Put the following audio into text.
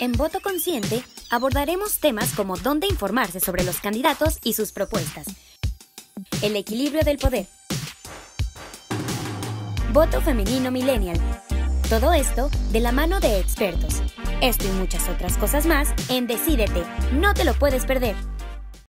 En Voto Consciente abordaremos temas como dónde informarse sobre los candidatos y sus propuestas, el equilibrio del poder, voto femenino millennial. Todo esto de la mano de expertos. Esto y muchas otras cosas más en Decídete. No te lo puedes perder.